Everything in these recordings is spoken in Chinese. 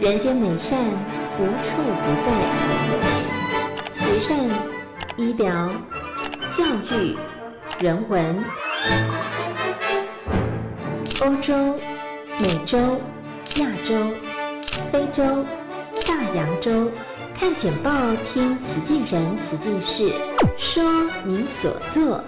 人间美善无处不在，慈善、医疗、教育、人文，欧洲、美洲、亚洲、非洲、大洋洲，看简报，听慈济人、慈济事，说你所做。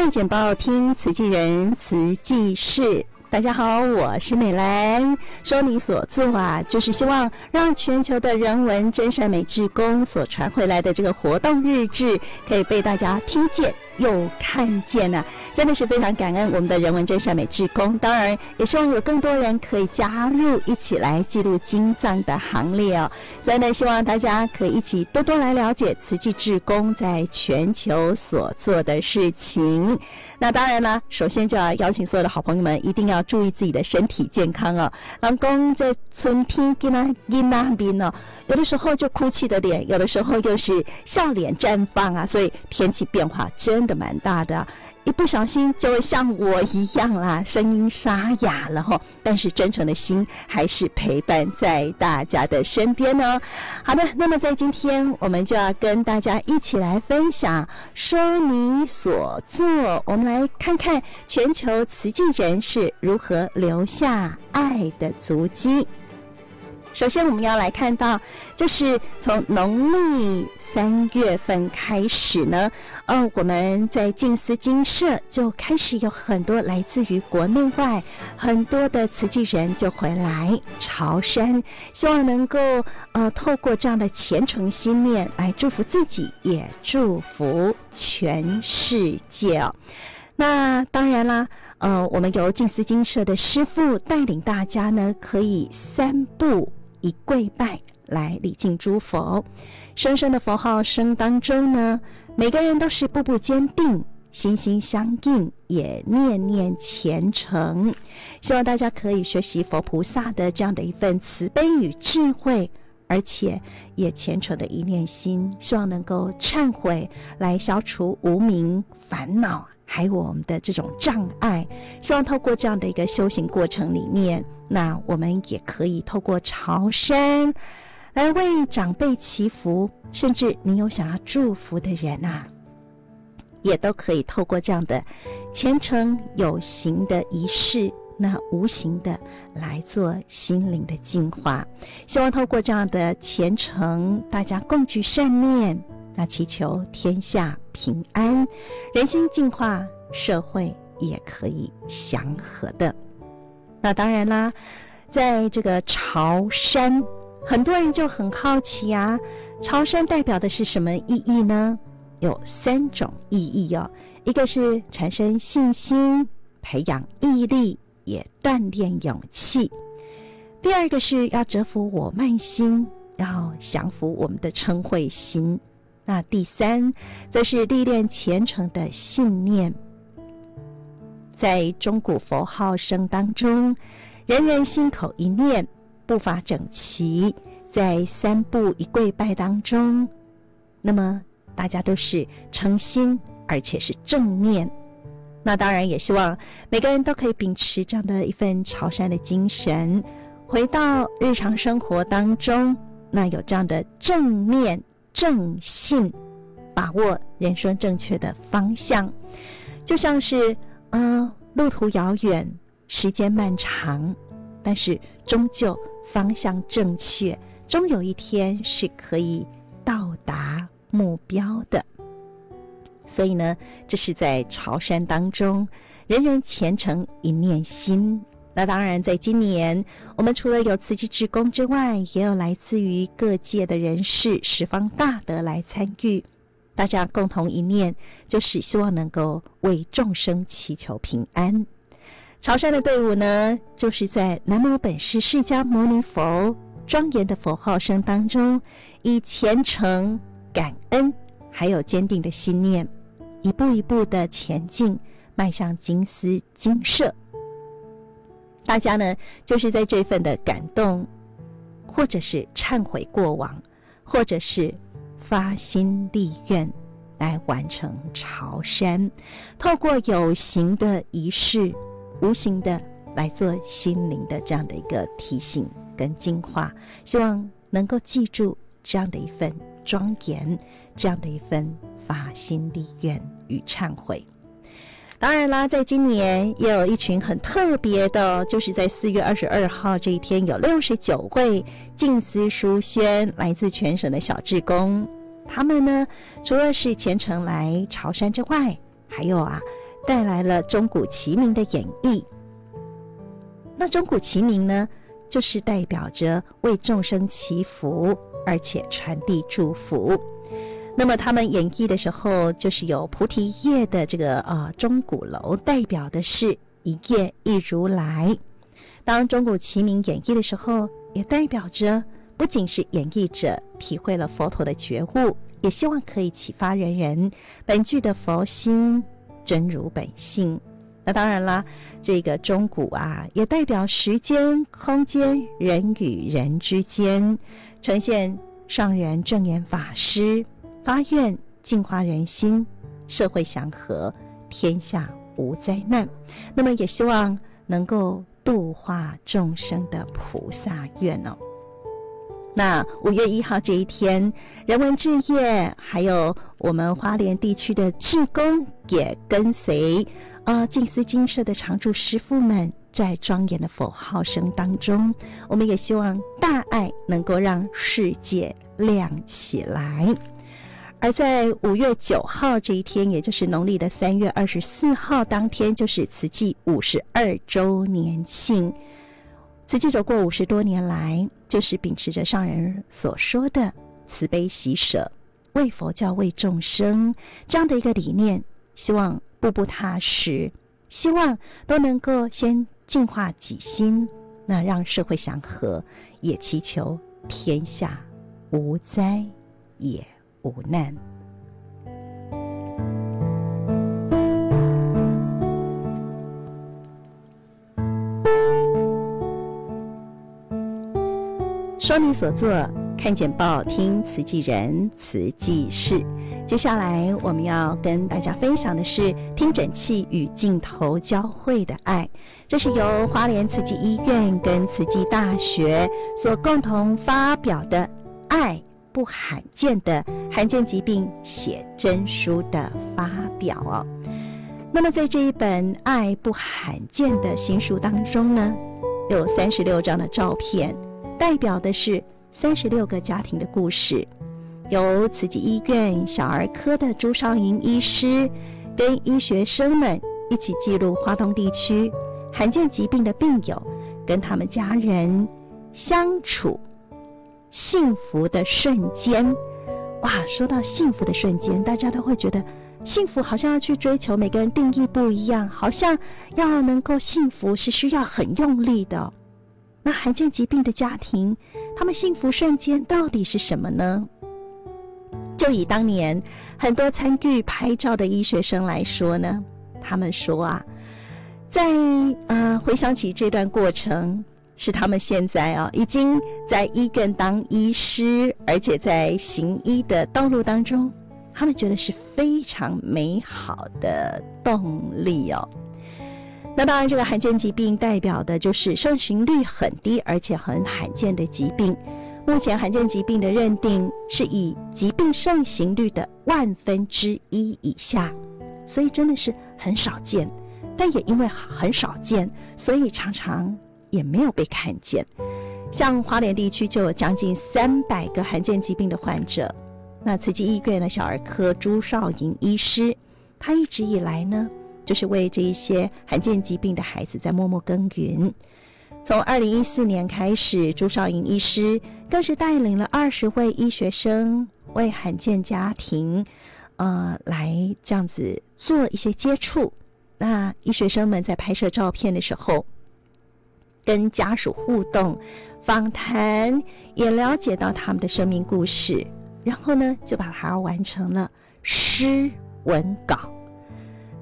看简报，听慈济人，慈济事。大家好，我是美兰。说你所做啊，就是希望让全球的人文真善美志工所传回来的这个活动日志，可以被大家听见。又看见了，真的是非常感恩我们的人文真善美志工。当然，也希望有更多人可以加入，一起来记录金藏的行列哦。所以呢，希望大家可以一起多多来了解慈济志工在全球所做的事情。那当然呢，首先就要邀请所有的好朋友们一定要注意自己的身体健康哦。老公在春天跟他阴那边哦，有的时候就哭泣的脸，有的时候又是笑脸绽放啊。所以天气变化真。蛮大的，一不小心就会像我一样啦，声音沙哑了哈。但是真诚的心还是陪伴在大家的身边呢。好的，那么在今天我们就要跟大家一起来分享，说你所做，我们来看看全球慈济人是如何留下爱的足迹。首先，我们要来看到，这是从农历三月份开始呢，呃，我们在静思金社就开始有很多来自于国内外很多的慈济人就回来朝山，希望能够呃透过这样的虔诚心念来祝福自己，也祝福全世界。那当然啦，呃，我们由静思金社的师父带领大家呢，可以三步。以跪拜来礼敬诸佛，声声的佛号声当中呢，每个人都是步步坚定，心心相印，也念念虔诚。希望大家可以学习佛菩萨的这样的一份慈悲与智慧，而且也虔诚的一念心，希望能够忏悔，来消除无名烦恼。还有我们的这种障碍，希望透过这样的一个修行过程里面，那我们也可以透过朝山来为长辈祈福，甚至你有想要祝福的人啊，也都可以透过这样的虔诚有形的仪式，那无形的来做心灵的净化。希望透过这样的虔诚，大家共聚善念。那祈求天下平安，人心净化，社会也可以祥和的。那当然啦，在这个朝山，很多人就很好奇啊，朝山代表的是什么意义呢？有三种意义哦，一个是产生信心，培养毅力，也锻炼勇气；第二个是要折服我慢心，要降服我们的嗔恚心。那第三，则是历练虔诚的信念，在中古佛号声当中，人人心口一念，步伐整齐，在三步一跪拜当中，那么大家都是诚心，而且是正念。那当然也希望每个人都可以秉持这样的一份朝山的精神，回到日常生活当中，那有这样的正念。正信，把握人生正确的方向，就像是，呃，路途遥远，时间漫长，但是终究方向正确，终有一天是可以到达目标的。所以呢，这是在朝山当中，人人虔诚一念心。那当然，在今年，我们除了有慈济志工之外，也有来自于各界的人士、十方大德来参与。大家共同一念，就是希望能够为众生祈求平安。朝山的队伍呢，就是在南无本师释迦牟尼佛庄严的佛号声当中，以虔诚、感恩，还有坚定的信念，一步一步的前进，迈向金丝金舍。大家呢，就是在这份的感动或者是忏悔过往，或者是发心立愿来完成朝山，透过有形的仪式，无形的来做心灵的这样的一个提醒跟净化，希望能够记住这样的一份庄严，这样的一份发心立愿与忏悔。当然啦，在今年也有一群很特别的，就是在四月二十二号这一天，有六十九位静思书轩来自全省的小志工。他们呢，除了是虔诚来朝山之外，还有啊，带来了钟鼓齐鸣的演绎。那钟鼓齐鸣呢，就是代表着为众生祈福，而且传递祝福。那么他们演绎的时候，就是有菩提叶的这个呃钟鼓楼，代表的是一叶一如来。当钟鼓齐鸣演绎的时候，也代表着不仅是演绎者体会了佛陀的觉悟，也希望可以启发人人本具的佛心真如本性。那当然啦，这个钟鼓啊，也代表时间、空间、人与人之间，呈现上人正言法师。发愿净化人心，社会祥和，天下无灾难。那么也希望能够度化众生的菩萨愿哦。那五月一号这一天，人文置业还有我们花莲地区的志工也跟随呃静思金舍的常住师傅们，在庄严的佛号声当中，我们也希望大爱能够让世界亮起来。而在五月九号这一天，也就是农历的三月二十四号当天，就是慈济五十二周年庆。慈济走过五十多年来，就是秉持着上人所说的慈悲喜舍、为佛教、为众生这样的一个理念，希望步步踏实，希望都能够先净化己心，那让社会祥和，也祈求天下无灾也。无难。说你所做，看简报，听慈济人，慈济事。接下来我们要跟大家分享的是听诊器与镜头交汇的爱，这是由华联慈济医院跟慈济大学所共同发表的爱。不罕见的罕见疾病写真书的发表哦。那么在这一本《爱不罕见》的新书当中呢，有三十六张的照片，代表的是三十六个家庭的故事。由慈济医院小儿科的朱少莹医师跟医学生们一起记录华东地区罕见疾病的病友跟他们家人相处。幸福的瞬间，哇！说到幸福的瞬间，大家都会觉得幸福好像要去追求，每个人定义不一样，好像要能够幸福是需要很用力的。那罕见疾病的家庭，他们幸福瞬间到底是什么呢？就以当年很多参与拍照的医学生来说呢，他们说啊，在呃回想起这段过程。是他们现在啊，已经在医院当医师，而且在行医的道路当中，他们觉得是非常美好的动力哦。那当然，这个罕见疾病代表的就是盛行率很低，而且很罕见的疾病。目前罕见疾病的认定是以疾病盛行率的万分之一以下，所以真的是很少见。但也因为很少见，所以常常。也没有被看见，像华联地区就有将近三百个罕见疾病的患者。那慈济医院的小儿科朱少莹医师，他一直以来呢，就是为这一些罕见疾病的孩子在默默耕耘。从二零一四年开始，朱少莹医师更是带领了二十位医学生为罕见家庭，呃，来这样子做一些接触。那医学生们在拍摄照片的时候。跟家属互动、访谈，也了解到他们的生命故事，然后呢，就把它完成了诗文稿。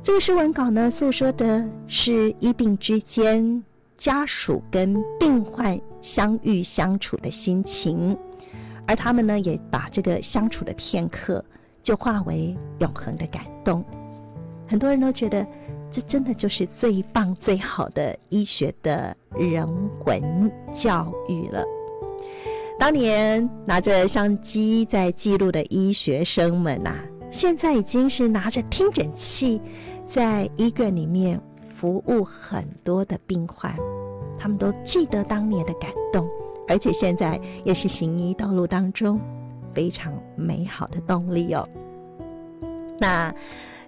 这个诗文稿呢，诉说的是医病之间家属跟病患相遇相处的心情，而他们呢，也把这个相处的片刻就化为永恒的感动。很多人都觉得，这真的就是最棒、最好的医学的人文教育了。当年拿着相机在记录的医学生们呐，现在已经是拿着听诊器，在医院里面服务很多的病患，他们都记得当年的感动，而且现在也是行医道路当中非常美好的动力哦。那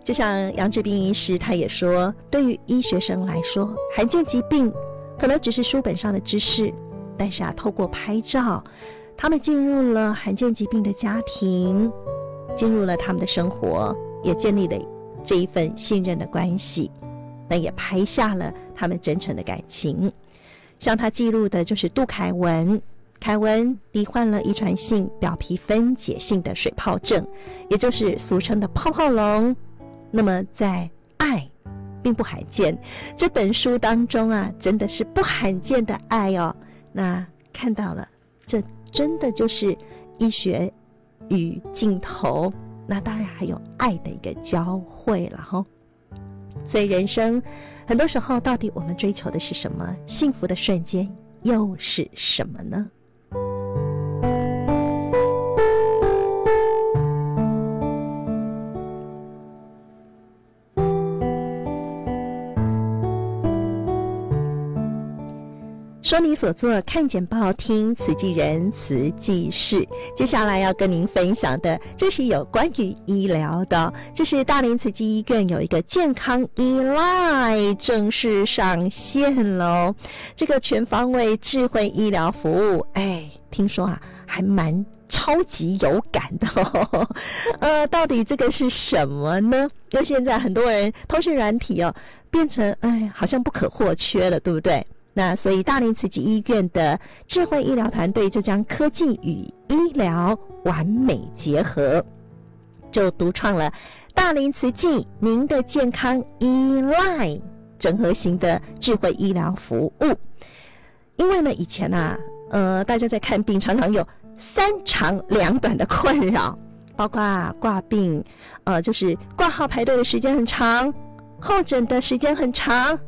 就像杨志斌医师他也说，对于医学生来说，罕见疾病可能只是书本上的知识。但是啊，透过拍照，他们进入了罕见疾病的家庭，进入了他们的生活，也建立了这一份信任的关系。那也拍下了他们真诚的感情。像他记录的就是杜凯文，凯文罹患了遗传性表皮分解性的水泡症，也就是俗称的泡泡龙。那么在爱并不罕见这本书当中啊，真的是不罕见的爱哦。那看到了，这真的就是医学与镜头。那当然还有爱的一个交汇了哈。所以人生很多时候，到底我们追求的是什么？幸福的瞬间又是什么呢？说你所做，看简报，听慈济人，慈济事。接下来要跟您分享的，这是有关于医疗的。这是大林慈济医院有一个健康依赖正式上线喽。这个全方位智慧医疗服务，哎，听说啊，还蛮超级有感的。哦。呃，到底这个是什么呢？因为现在很多人通讯软体哦，变成哎，好像不可或缺了，对不对？那所以，大林慈济医院的智慧医疗团队就将科技与医疗完美结合，就独创了大林慈济您的健康依赖整合型的智慧医疗服务。因为呢，以前啊，呃，大家在看病常常有三长两短的困扰，包括啊挂病，呃，就是挂号排队的时间很长，候诊的时间很长。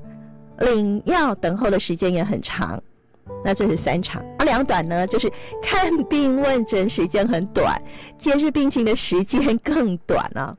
领药等候的时间也很长，那这是三长。而两短呢，就是看病问诊时间很短，揭示病情的时间更短呢。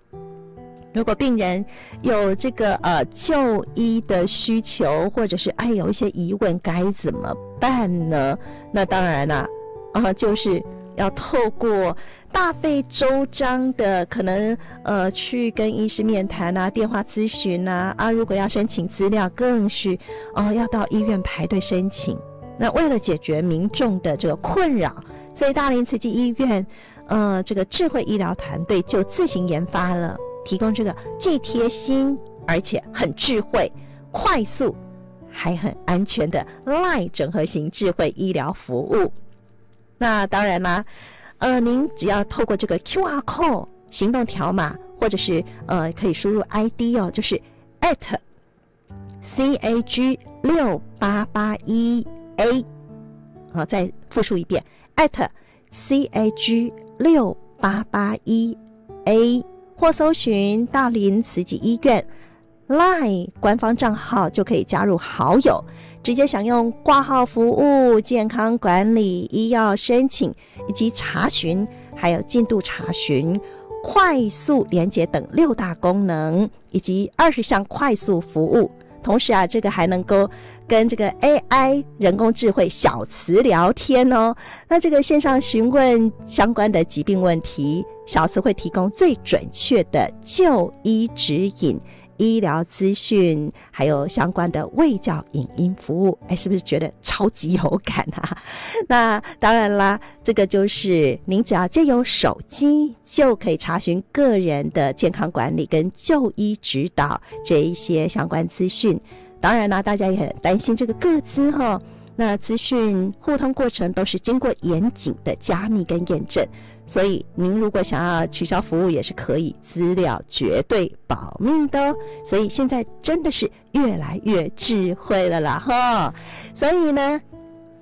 如果病人有这个呃就医的需求，或者是哎有一些疑问，该怎么办呢？那当然啦，啊就是。要透过大费周章的，可能呃去跟医师面谈啊，电话咨询啊，啊，如果要申请资料，更是哦要到医院排队申请。那为了解决民众的这个困扰，所以大林慈济医院呃这个智慧医疗团队就自行研发了，提供这个既贴心而且很智慧、快速还很安全的 Line 整合型智慧医疗服务。那当然啦，呃，您只要透过这个 Q R code 行动条码，或者是呃，可以输入 I D 哦，就是 at C A G 六八八一 A，好，再复述一遍 at C A G 六八八一 A，或搜寻大林慈济医院 Line 官方账号就可以加入好友。直接享用挂号服务、健康管理、医药申请以及查询，还有进度查询、快速连接等六大功能，以及二十项快速服务。同时啊，这个还能够跟这个 AI 人工智慧小磁聊天哦。那这个线上询问相关的疾病问题，小磁会提供最准确的就医指引。医疗资讯，还有相关的卫教影音服务，哎，是不是觉得超级有感啊？那当然啦，这个就是您只要借由手机就可以查询个人的健康管理跟就医指导这一些相关资讯。当然啦，大家也很担心这个个资哈，那资讯互通过程都是经过严谨的加密跟验证，所以您如果想要取消服务也是可以，资料绝对保密的哦。所以现在真的是越来越智慧了啦哈！所以呢，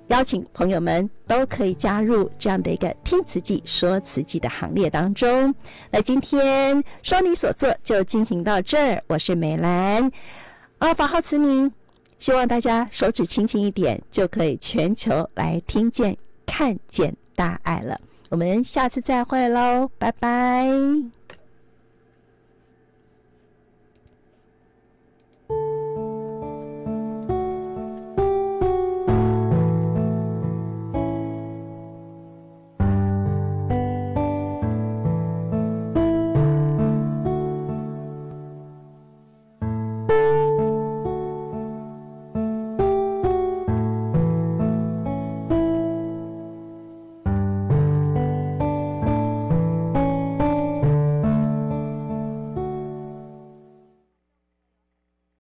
邀请朋友们都可以加入这样的一个听瓷器说瓷器的行列当中。那今天说你所做就进行到这儿，我是美兰，啊，法号慈明。希望大家手指轻轻一点，就可以全球来听见、看见大爱了。我们下次再会喽，拜拜。